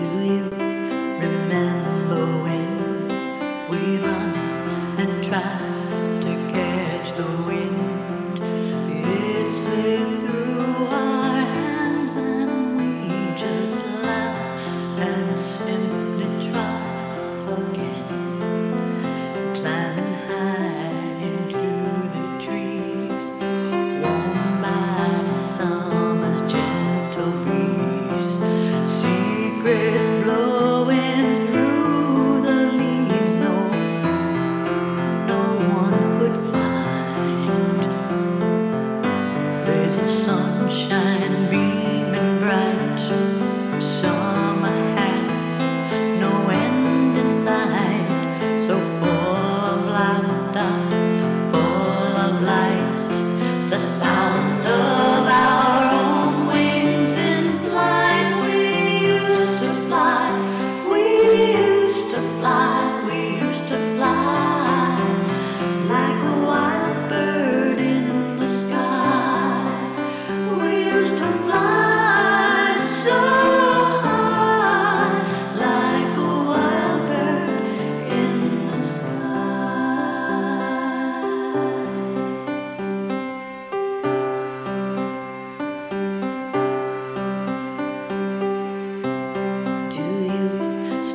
Do you remember when we ran and tried to catch the wind? first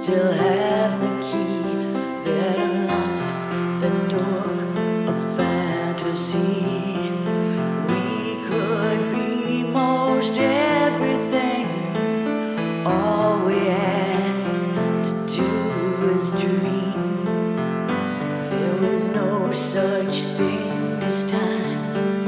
still have the key that unlocked the door of fantasy. We could be most everything. All we had to do was dream. There was no such thing as time.